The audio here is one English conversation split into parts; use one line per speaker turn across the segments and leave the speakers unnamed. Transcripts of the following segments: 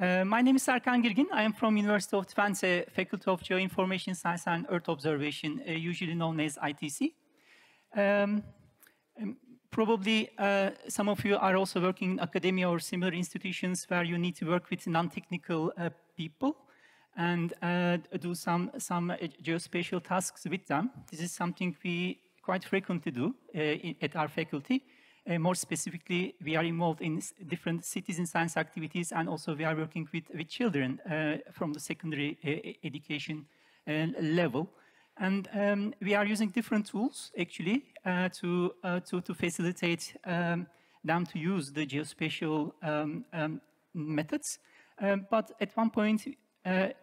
Uh, my name is Serkan Girgin. I am from University of Twente, Faculty of Geoinformation Science and Earth Observation, uh, usually known as ITC. Um, um, probably uh, some of you are also working in academia or similar institutions where you need to work with non-technical uh, people and uh, do some, some uh, geospatial tasks with them. This is something we quite frequently do at our faculty. Uh, more specifically, we are involved in different citizen science activities and also we are working with, with children uh, from the secondary uh, education uh, level. And um, we are using different tools, actually, uh, to, uh, to, to, facilitate um, them to use the geospatial um, um methods. Um, but at one point,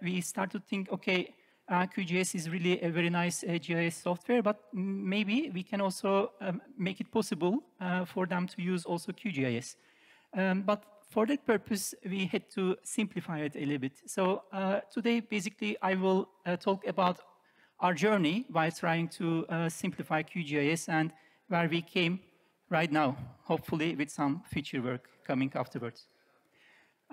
we start to think, okay, uh, QGIS is really a very nice uh, GIS software, but maybe we can also um, make it possible uh, for them to use also QGIS. Um, but for that purpose, we had to simplify it a little bit. So uh, today, basically, I will uh, talk about our journey while trying to uh, simplify QGIS and where we came right now, hopefully with some future work coming afterwards.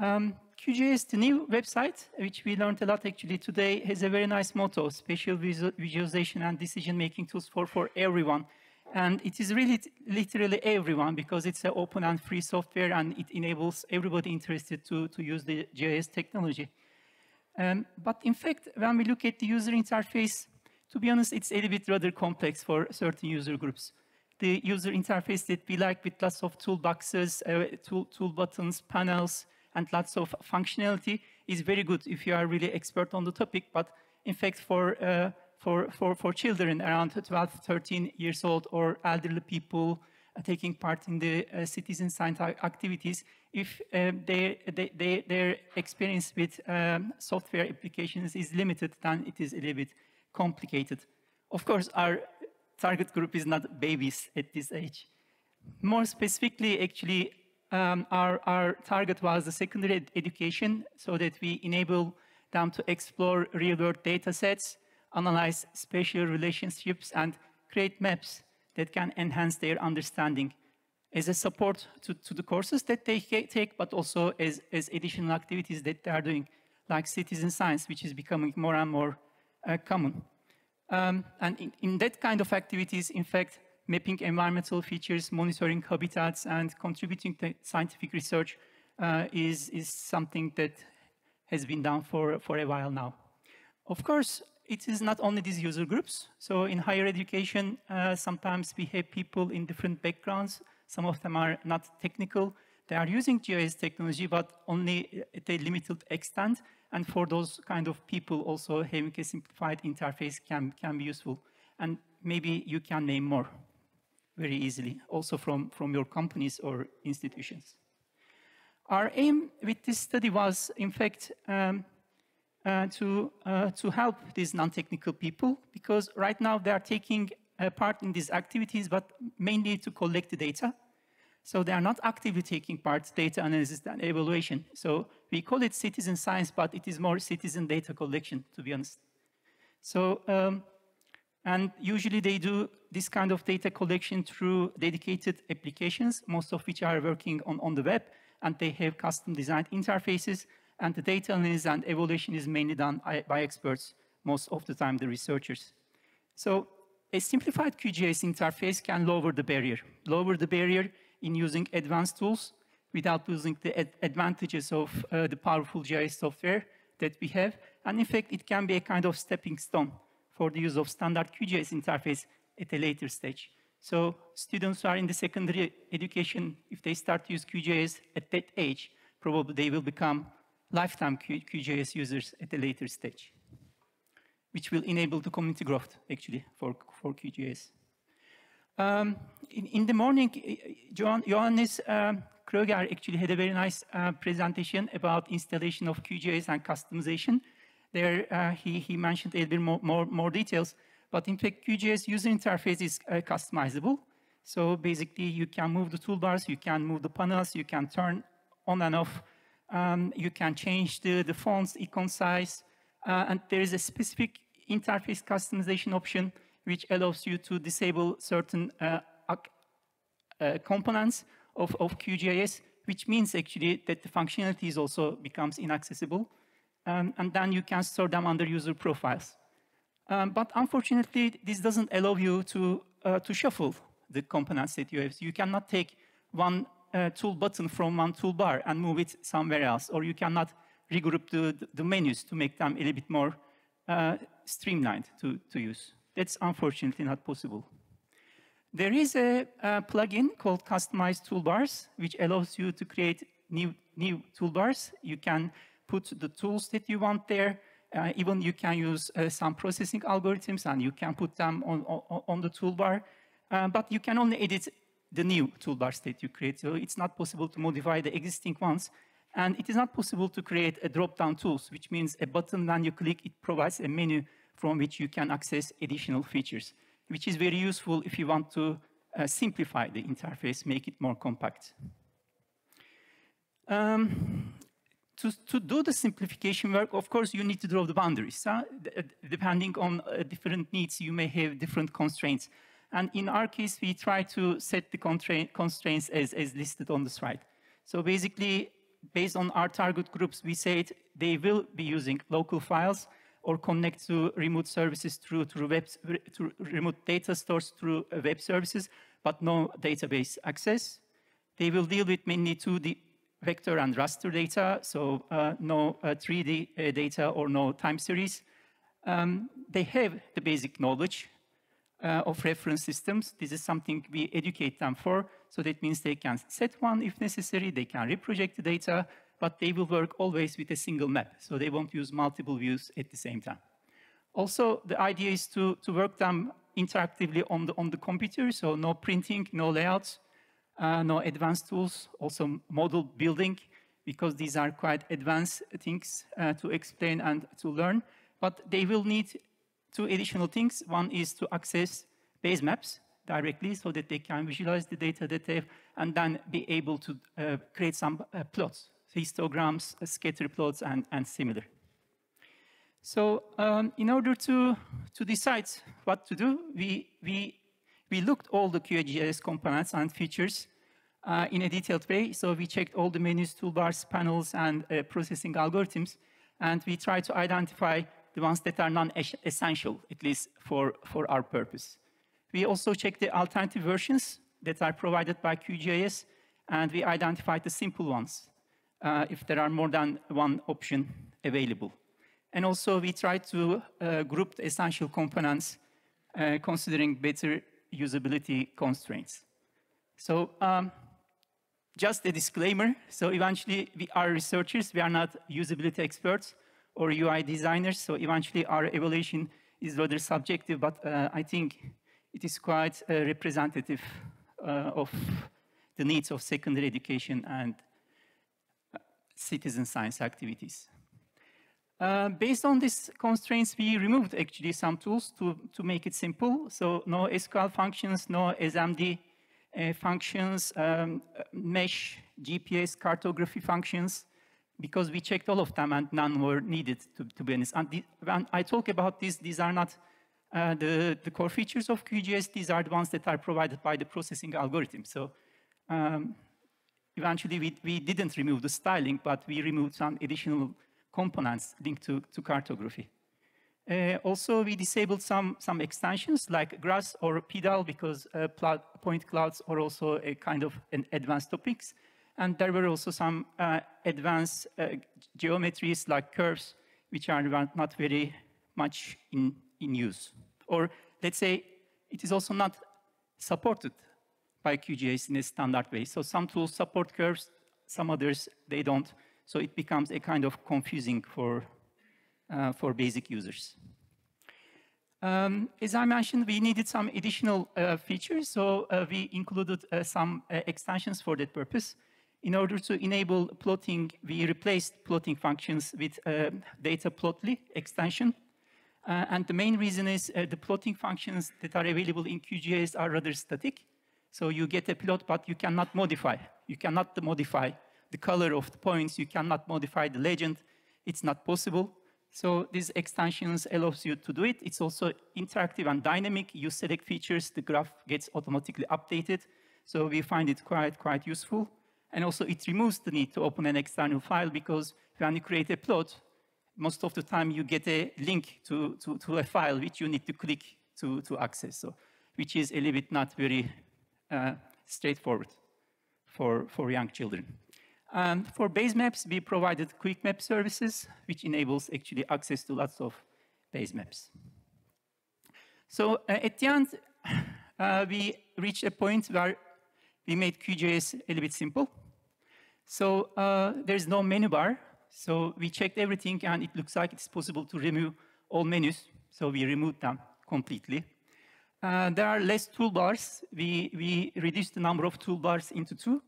Um, QGIS, the new website, which we learned a lot actually today, has a very nice motto, spatial visualization and decision-making tools for, for everyone. And it is really literally everyone because it's an open and free software and it enables everybody interested to, to use the GIS technology. Um, but in fact, when we look at the user interface, to be honest, it's a little bit rather complex for certain user groups. The user interface that we like with lots of toolboxes, uh, tool, tool buttons, panels, and lots of functionality is very good if you are really expert on the topic. But in fact, for, uh, for, for, for children around 12, 13 years old or elderly people uh, taking part in the uh, citizen science activities, if uh, they, they, they, their experience with um, software applications is limited, then it is a little bit complicated. Of course, our target group is not babies at this age. More specifically, actually, um, our, our target was the secondary ed education so that we enable them to explore real-world data sets, analyze spatial relationships, and create maps that can enhance their understanding as a support to, to the courses that they take, but also as, as additional activities that they are doing, like citizen science, which is becoming more and more uh, common. Um, and in, in, that kind of activities, in fact, mapping environmental features, monitoring habitats, and contributing to scientific research uh, is, is something that has been done for, for a while now. Of course, it is not only these user groups. So in higher education, uh, sometimes we have people in different backgrounds. Some of them are not technical. They are using GIS technology, but only at a limited extent. And for those kind of people, also having a simplified interface can, can be useful. And maybe you can name more very easily, also from, from your companies or institutions. Our aim with this study was, in fact, um, uh, to, uh, to help these non-technical people, because right now they are taking part in these activities, but mainly to collect the data. So they are not actively taking part data analysis and evaluation. So we call it citizen science, but it is more citizen data collection, to be honest. So um, and usually they do this kind of data collection through dedicated applications, most of which are working on, on the web, and they have custom designed interfaces, and the data analysis and evaluation is mainly done by experts, most of the time the researchers. So a simplified QGIS interface can lower the barrier, lower the barrier in using advanced tools without losing the ad advantages of uh, the powerful GIS software that we have. And in fact, it can be a kind of stepping stone for the use of standard QGIS interface at a later stage. So students who are in the secondary education, if they start to use QGIS at that age, probably they will become lifetime QGIS users at a later stage, which will enable the community growth, actually, for, for QGIS. Um, in, in, the morning, Johannes um, Kröger actually had a very nice uh, presentation about installation of QGIS and customization. There, uh, he, he mentioned a little bit more, more, more, details, but in fact, QGIS user interface is uh, customizable. So basically, you can move the toolbars, you can move the panels, you can turn on and off, um, you can change the, the fonts, icon size, uh, and there is a specific interface customization option which allows you to disable certain uh, uh, components of, of QGIS which means actually that the functionalities also becomes inaccessible. Um, and then you can store them under user profiles. Um, but unfortunately, this doesn't allow you to, uh, to shuffle the components that you have. You cannot take one uh, tool button from one toolbar and move it somewhere else, or you cannot regroup the, the menus to make them a little bit more uh, streamlined to, to use. That's unfortunately not possible. There is a, a plugin called Customized Toolbars, which allows you to create new, new toolbars. You can put the tools that you want there. Uh, even you can use uh, some processing algorithms and you can put them on, on, on the toolbar. Uh, but you can only edit the new toolbars that you create. So it's not possible to modify the existing ones. And it is not possible to create a drop-down tools, which means a button when you click, it provides a menu from which you can access additional features, which is very useful if you want to uh, simplify the interface, make it more compact. Um, to, to, do the simplification work, of course, you need to draw the boundaries. Huh? Depending on uh, different needs, you may have different constraints. And in our case, we try to set the constraints as, as listed on the slide. So basically, based on our target groups, we said they will be using local files or connect to remote services through, through, web, through remote data stores through uh, web services, but no database access. They will deal with mainly 2D vector and raster data, so uh, no uh, 3D uh, data or no time series. Um, they have the basic knowledge uh, of reference systems. This is something we educate them for. So that means they can set one if necessary, they can reproject the data, but they will work always with a single map. So they won't use multiple views at the same time. Also, the idea is to, to work them interactively on the, on the computer, so no printing, no layouts, uh, no advanced tools, also model building, because these are quite advanced things uh, to explain and to learn. But they will need two additional things. One is to access base maps directly so that they can visualize the data that they have and then be able to uh, create some uh, plots, histograms, uh, scatter plots, and, and similar. So um, in order to, to decide what to do, we, we, we looked all the QGIS components and features uh, in a detailed way. So we checked all the menus, toolbars, panels, and uh, processing algorithms, and we tried to identify the ones that are non-essential, at least for, for our purpose. We also checked the alternative versions that are provided by QGIS, and we identified the simple ones uh, if there are more than one option available. And also we tried to uh, group the essential components uh, considering better usability constraints. So um, just a disclaimer. So eventually we are researchers, we are not usability experts or UI designers. So eventually our evaluation is rather subjective, but uh, I think it is quite uh, representative uh, of the needs of secondary education and uh, citizen science activities. Uh, based on these constraints, we removed actually some tools to, to make it simple. So no SQL functions, no SMD uh, functions, um, mesh, GPS, cartography functions, because we checked all of them and none were needed, to, to be honest. And the, when I talk about this, these are not uh, the, the, core features of QGIS, these are the ones that are provided by the processing algorithm. So um, eventually we, we didn't remove the styling, but we removed some additional components linked to, to cartography. Uh, also, we disabled some, some extensions like GRASS or PDAL because uh, point clouds are also a kind of an advanced topics. And there were also some uh, advanced uh, geometries like curves, which are not very much in, in use. Or let's say it is also not supported by QGIS in a standard way. So some tools support curves, some others, they don't. So it becomes a kind of confusing for, uh, for basic users. Um, as I mentioned, we needed some additional uh, features, so uh, we included uh, some uh, extensions for that purpose. In order to enable plotting, we replaced plotting functions with uh, DataPlotly extension. And the main reason is the plotting functions that are available in QGIS are rather static. So you get a plot, but you cannot modify. You cannot modify the color of the points. You cannot modify the legend. It's not possible. So these extensions allows you to do it. It's also interactive and dynamic. You select features, the graph gets automatically updated. So we find it quite, quite useful. And also it removes the need to open an external file because when you create a plot, most of the time you get a link to, to, to a file which you need to click to, to access, so, which is a little bit not very uh, straightforward for, for young children. And for base maps, we provided QuickMapServices, which enables actually access to lots of base maps. So uh, at the end, uh, we reached a point where we made QGIS a little bit simple. So uh, there's no menu bar. So we checked everything, and it looks like it's possible to remove all menus. So we removed them completely. Uh, there are less toolbars. We, we reduced the number of toolbars into two.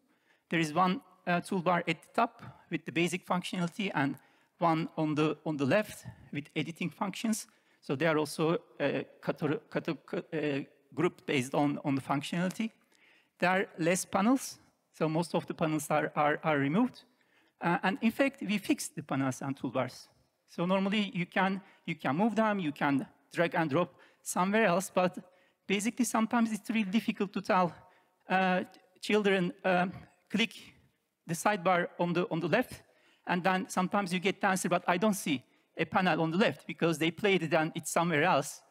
There is one toolbar at the top with the basic functionality and one on the, on the left with editing functions. So they are also uh, uh, grouped based on, on the functionality. There are less panels, so most of the panels are, are, are removed. Uh, and in fact, we fixed the panels and toolbars. So normally you can, you can move them, you can drag and drop somewhere else, but basically sometimes it's really difficult to tell uh, children um, click the sidebar on the, on the left, and then sometimes you get the answer, but I don't see a panel on the left because they played it and it's somewhere else.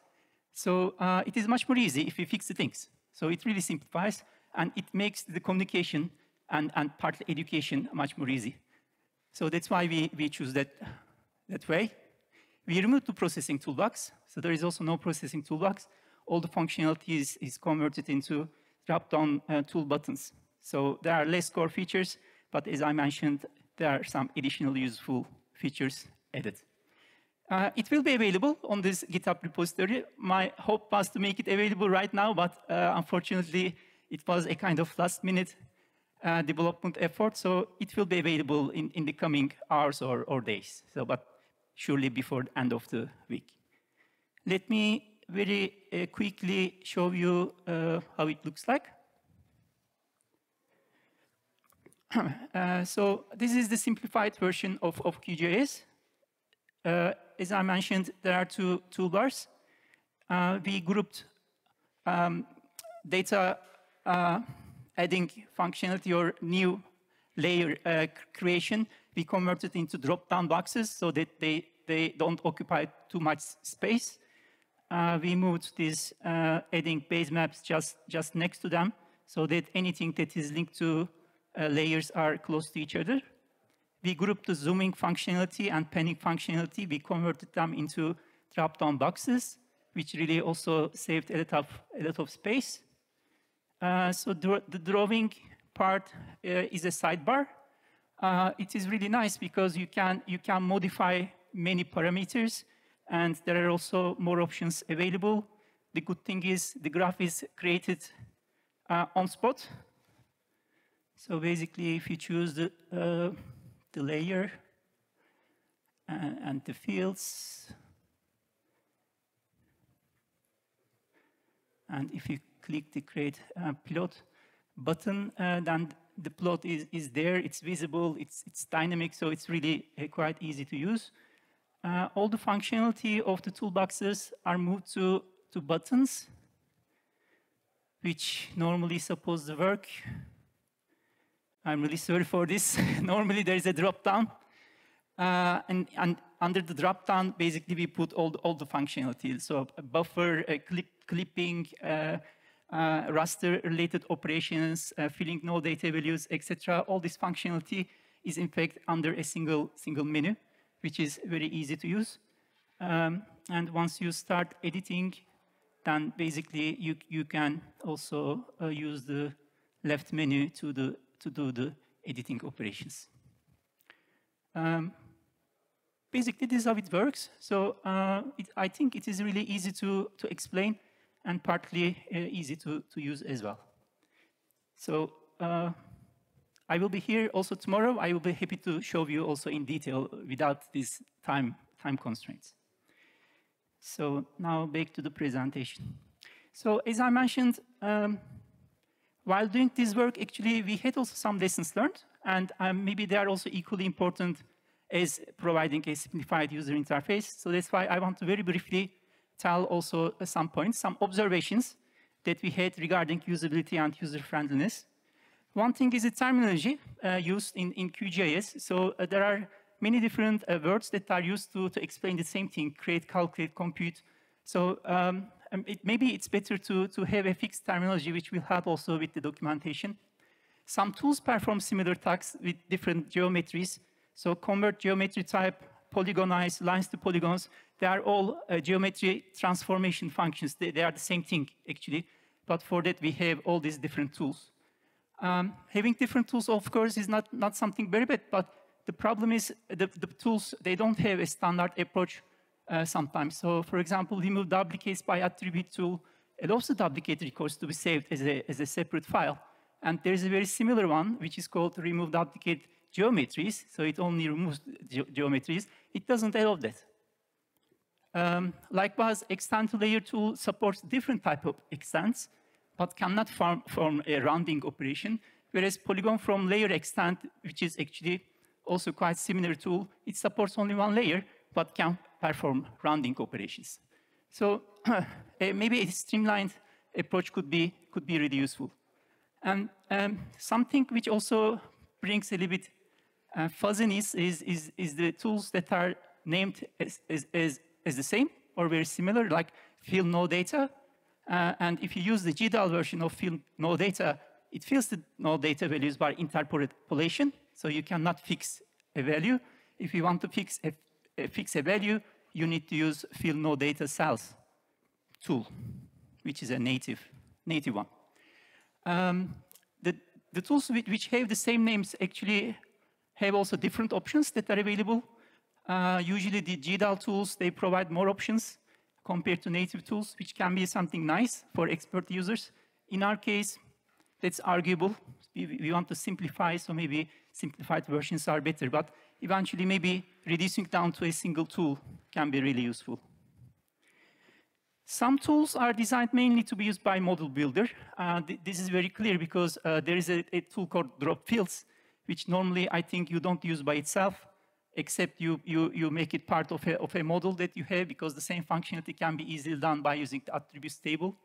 So uh, it is much more easy if we fix the things. So it really simplifies, and it makes the communication and, and partly education much more easy. So that's why we, we choose that, that way. We removed the processing toolbox, so there is also no processing toolbox. All the functionality is, is converted into drop-down uh, tool buttons. So there are less core features, but as I mentioned, there are some additional useful features added. Uh, it will be available on this GitHub repository. My hope was to make it available right now, but uh, unfortunately, it was a kind of last-minute uh, development effort, so it will be available in, in the coming hours or, or days, so, but surely before the end of the week. Let me very uh, quickly show you uh, how it looks like. Uh, so this is the simplified version of, of QGIS. Uh, as I mentioned, there are two toolbars. Uh, we grouped um, data uh, adding functionality or new layer uh, creation. We converted into drop-down boxes so that they, they don't occupy too much space. Uh, we moved these adding base maps just, just next to them so that anything that is linked to layers are close to each other we grouped the zooming functionality and panning functionality. We converted them into drop-down boxes, which really also saved a lot of, a lot of space. Uh, so the, the, drawing part uh, is a sidebar. Uh, it is really nice because you can, you can modify many parameters, and there are also more options available. The good thing is the graph is created uh, on spot. So basically, if you choose the uh, the layer and, and the fields. And if you click the create uh, plot button, uh, then the plot is, is there, it's visible, it's, it's dynamic, so it's really uh, quite easy to use. Uh, all the functionality of the toolboxes are moved to, to buttons, which normally suppose to work I'm really sorry for this. Normally there is a drop down. Uh, and, and, under the drop down, basically we put all the, all the functionality. So a buffer, uh, clip, clipping, uh, uh, raster related operations, uh, filling no data values, etc. All this functionality is in fact under a single, single menu, which is very easy to use. Um, and once you start editing, then basically you, you can also uh, use the left menu to the to do the editing operations. Um, basically, this is how it works. So uh, it, I think it is really easy to, to explain and partly uh, easy to, to use as well. So uh, I will be here also tomorrow. I will be happy to show you also in detail without these time, time constraints. So now back to the presentation. So as I mentioned, um, while doing this work, actually, we had also some lessons learned, and um, maybe they are also equally important as providing a simplified user interface. So that's why I want to very briefly tell also some points, some observations that we had regarding usability and user friendliness. One thing is the terminology uh, used in, in QGIS. So uh, there are many different uh, words that are used to, to explain the same thing, create, calculate, compute. So um, um, it, maybe it's better to, to have a fixed terminology, which will help also with the documentation. Some tools perform similar tasks with different geometries. So convert geometry type, polygonize, lines to polygons, they are all uh, geometry transformation functions. They, they, are the same thing, actually. But for that, we have all these different tools. Um, having different tools, of course, is not, not something very bad, but the problem is the, the tools, they don't have a standard approach uh, sometimes. So, for example, remove duplicates by attribute tool allows the duplicate records to be saved as a, as a separate file. And there's a very similar one, which is called remove duplicate geometries. So it only removes ge geometries. It doesn't allow that. Um, likewise, extend to layer tool supports different type of extents, but cannot form, form a rounding operation. Whereas polygon from layer extent, which is actually also quite similar tool, it supports only one layer, but can perform rounding operations. So uh, maybe a streamlined approach could be, could be really useful. And um, something which also brings a little bit uh, fuzziness is, is, is, the tools that are named as, as, as, as, the same or very similar, like fill no data. Uh, and if you use the GDAL version of fill no data, it fills the no data values by interpolation, so you cannot fix a value. If you want to fix a, a fix a value, you need to use fill no data cells tool, which is a native, native one. Um, the, the tools which have the same names actually have also different options that are available. Uh, usually the GDAL tools, they provide more options compared to native tools, which can be something nice for expert users. In our case, that's arguable. We, we want to simplify, so maybe simplified versions are better, but eventually maybe reducing down to a single tool can be really useful. Some tools are designed mainly to be used by model builder. Uh, th this is very clear because uh, there is a, a, tool called drop fields, which normally I think you don't use by itself, except you, you, you make it part of a, of a model that you have because the same functionality can be easily done by using the attributes table.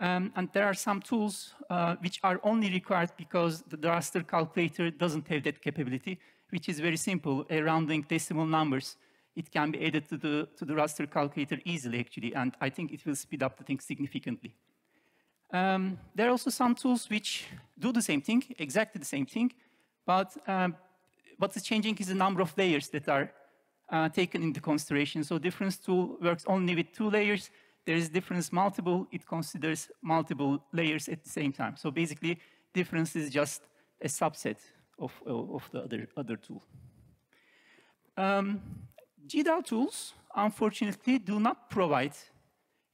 Um, and there are some tools uh, which are only required because the raster calculator doesn't have that capability, which is very simple, a rounding decimal numbers. It can be added to the, to the raster calculator easily, actually, and I think it will speed up the thing significantly. Um, there are also some tools which do the same thing, exactly the same thing, but um, what is changing is the number of layers that are uh, taken into consideration. So difference tool works only with two layers, there is difference multiple, it considers multiple layers at the same time. So basically, difference is just a subset of, of the other, other tool. Um, GDAL tools, unfortunately, do not provide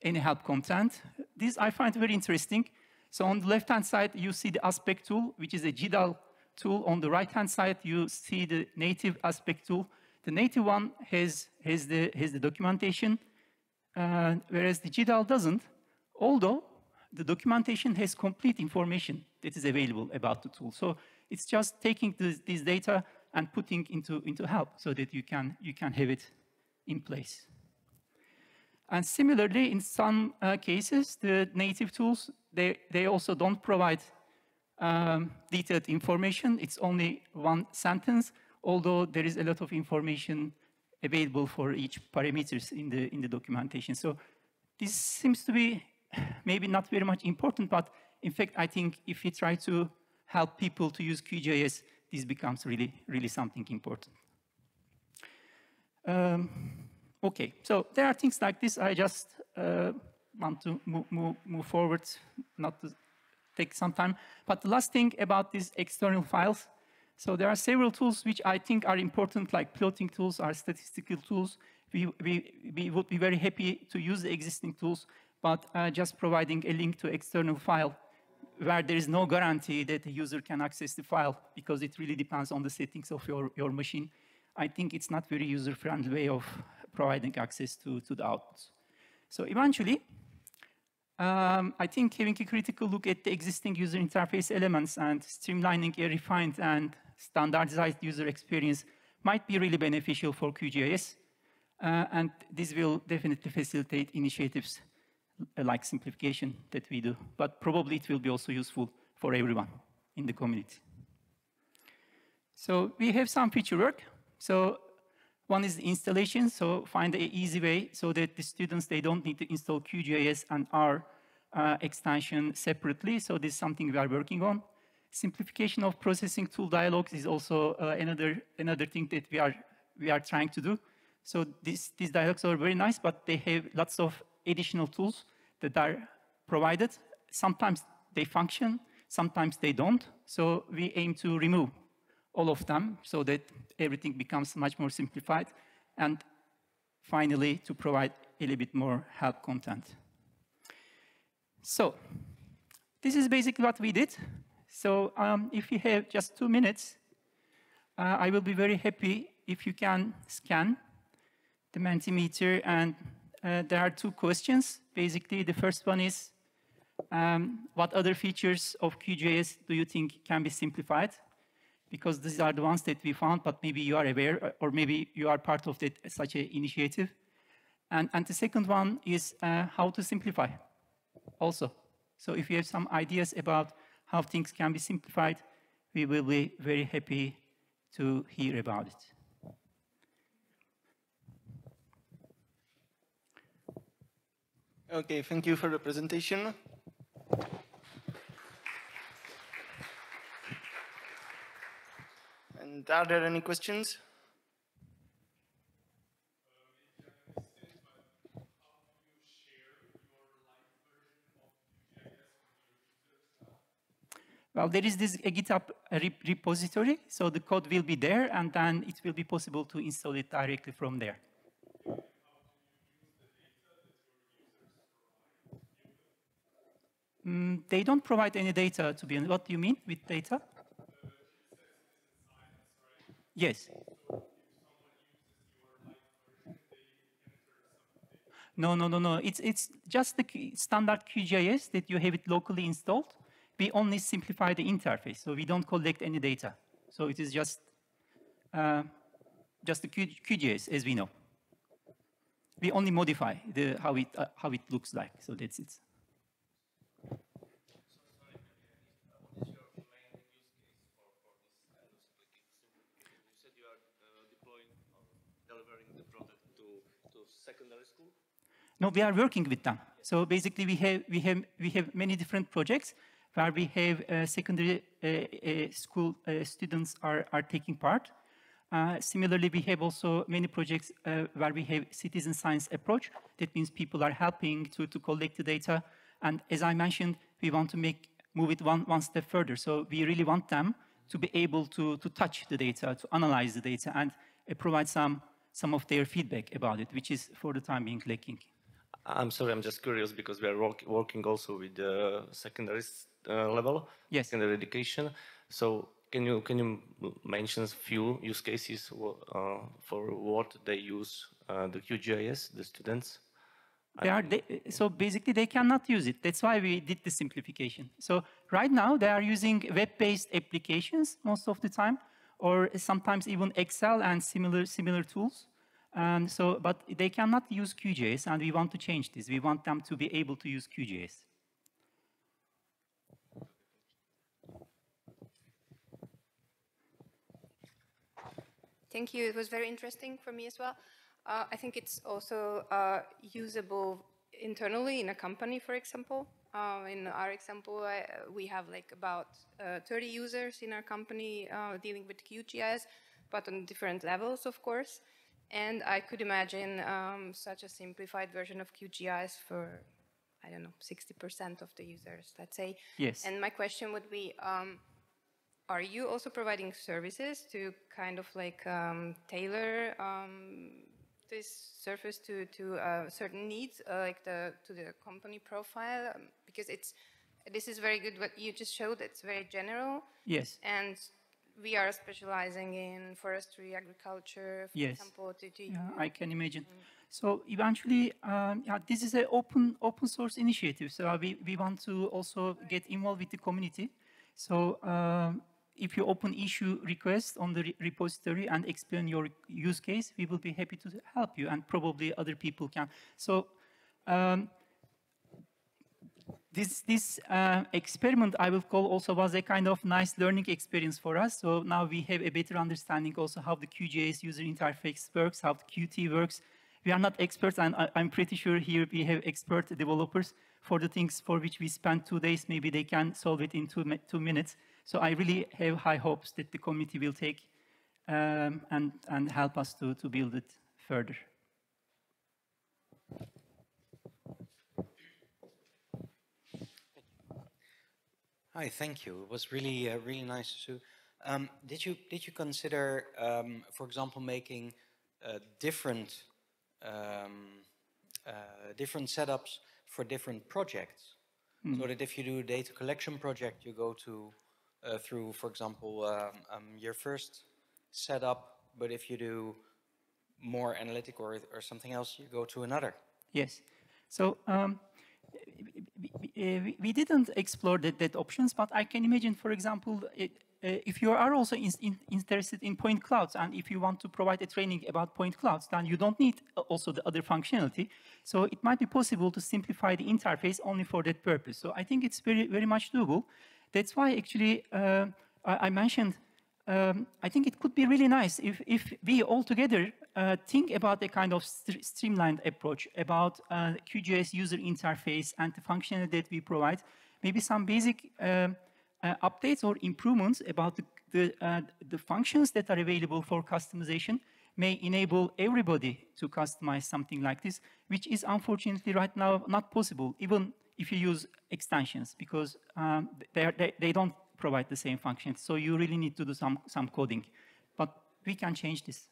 any help content. This I find very interesting. So on the left-hand side, you see the aspect tool, which is a GDAL tool. On the right-hand side, you see the native aspect tool. The native one has, has, the, has the documentation, uh, whereas the GDAL doesn't, although the documentation has complete information that is available about the tool. So it's just taking this, this data and putting into, into help so that you can, you can have it in place. And similarly, in some uh, cases, the native tools, they, they also don't provide um, detailed information. It's only one sentence, although there is a lot of information available for each parameters in the, in the documentation. So this seems to be maybe not very much important, but in fact, I think if we try to help people to use QGIS, this becomes really, really something important. Um, okay, so there are things like this. I just uh, want to move, move, move forward, not to take some time. But the last thing about these external files, so there are several tools which I think are important, like plotting tools, are statistical tools. We, we, we would be very happy to use the existing tools, but uh, just providing a link to external file where there is no guarantee that the user can access the file because it really depends on the settings of your, your machine. I think it's not very user-friendly way of providing access to, to the outputs. So eventually, um, I think having a critical look at the existing user interface elements and streamlining a refined and standardized user experience might be really beneficial for QGIS. Uh, and this will definitely facilitate initiatives like simplification that we do. But probably it will be also useful for everyone. in the community. So we have some feature work. So one is installation, so find an easy way so that the students, they don't need to install QGIS and our uh, extension separately. So this is something we are working on. Simplification of processing tool dialogues is also uh, another, another thing that we are, we are trying to do. So this, these dialogues are very nice, but they have lots of additional tools that are provided. Sometimes they function, sometimes they don't. So we aim to remove all of them so that everything becomes much more simplified. And finally, to provide a little bit more help content. So this is basically what we did. So um, if you have just two minutes, uh, I will be very happy if you can scan the Mentimeter. And uh, there are two questions. Basically, the first one is, um, what other features of QGIS do you think can be simplified? Because these are the ones that we found, but maybe you are aware, or maybe you are part of that, such an initiative. And, and the second one is uh, how to simplify also. So if you have some ideas about how things can be simplified, we will be very happy to hear about it.
Okay, thank you for the presentation. And are there any questions?
Well, there is this GitHub repository, so the code will be there, and then it will be possible to install it directly from there. Mm, they don't provide any data, to be honest. What do you mean with data? Yes. No, no, no, no. It's, it's just the standard QGIS that you have it locally installed. We only simplify the interface, so we don't collect any data. So it is just, uh, just the QGIS as we know. We only modify the, how, it, uh, how it looks like, so that's it.
secondary school?
No, we are working with them. So basically, we have we have we have many different projects where we have uh, secondary uh, uh, school students are are taking part. Similarly, we have also many projects where we have citizen science approach. That means people are helping to to collect the data. And as I mentioned, we want to make move it one one step further. So we really want them to be able to to touch the data, to analyze the data, and provide some some of their feedback about it, which is for the time being lacking.
I'm sorry, I'm just curious because we are work, working also with the secondary uh, level,
yes.
secondary education. So can you can you mention a few use cases uh, for what they use uh, the QGIS, the students?
They are they, so basically they cannot use it. That's why we did the simplification. So right now they are using web-based applications most of the time or sometimes even Excel and similar, similar tools. And so, but they cannot use QGIS, and we want to change this. We want them to be able to use QGIS.
Thank you. It was very interesting for me as well. Uh, I think it's also uh, usable internally in a company, for example. Uh, in our example, I, we have like about uh, 30 users in our company uh, dealing with QGIS, but on different levels, of course. And I could imagine um, such a simplified version of QGIS for, I don't know, 60% of the users, let's say.
Yes.
And my question would be, um, are you also providing services to kind of like um, tailor um, this surface to to uh, certain needs, uh, like the to the company profile, because it's this is very good. What you just showed, it's very general.
Yes.
And we are specializing in forestry, agriculture, for
yes.
example. To
yeah, I can imagine. Mm. So eventually, um, yeah, this is an open open source initiative. So we, we want to also get involved with the community. So um, if you open issue request on the re repository and explain your use case, we will be happy to help you and probably other people can. So um, this, this uh, experiment, I will call also was a kind of nice learning experience for us. So now we have a better understanding also how the QGIS user interface works, how the Qt works. We are not experts, and I, I'm pretty sure here we have expert developers for the things for which we spent two days. Maybe they can solve it in two, two minutes. So I really have high hopes that the community will take um, and, and help us to, to build it further.
Hi, thank you. It was really, uh, really nice to. Um, did you did you consider, um, for example, making uh, different um, uh, different setups for different projects, mm. so that if you do a data collection project, you go to uh, through, for example, um, um, your first setup, but if you do more analytic or or something else, you go to another.
Yes. So um, we, didn't explore that, that options, but I can imagine, for example, it, uh, if you are also in, in, interested in point clouds and if you want to provide a training about point clouds, then you don't need uh, also the other functionality. So it might be possible to simplify the interface only for that purpose. So I think it's very, very much doable. That's why actually uh, I, I, mentioned, um, I think it could be really nice if, if we all together uh, think about a kind of st streamlined approach about uh, QGIS user interface and the functionality that we provide, maybe some basic um, uh, updates or improvements about the, the, uh, the, functions that are available for customization may enable everybody to customize something like this, which is unfortunately right now not possible, even if you use extensions, because um, they, they, they don't provide the same functions. So you really need to do some, some coding. But we can change this.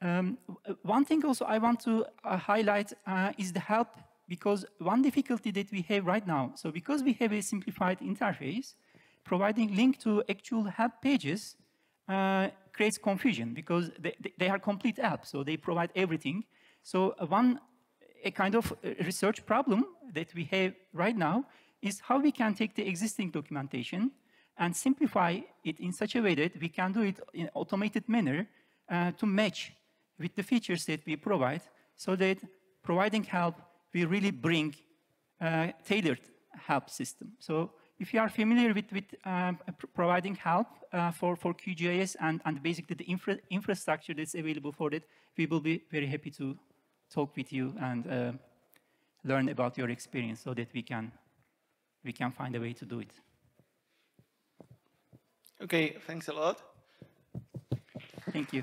Um, one thing also I want to uh, highlight uh, is the help, because one difficulty that we have right now, so because we have a simplified interface, providing link to actual help pages uh, creates confusion because they, they, are complete help, so they provide everything. So one a kind of uh, research problem that we have right now is how we can take the existing documentation and simplify it in such a way that we can do it in automated manner uh, to match with the features that we provide so that providing help we really bring a tailored help system. So if you are familiar with, with um, providing help uh, for, for QGIS and, and basically the infra infrastructure that's available for it, we will be very happy to talk with you and uh, learn about your experience so that we can, we can find a way to do it.
Okay, thanks a lot.
Thank you.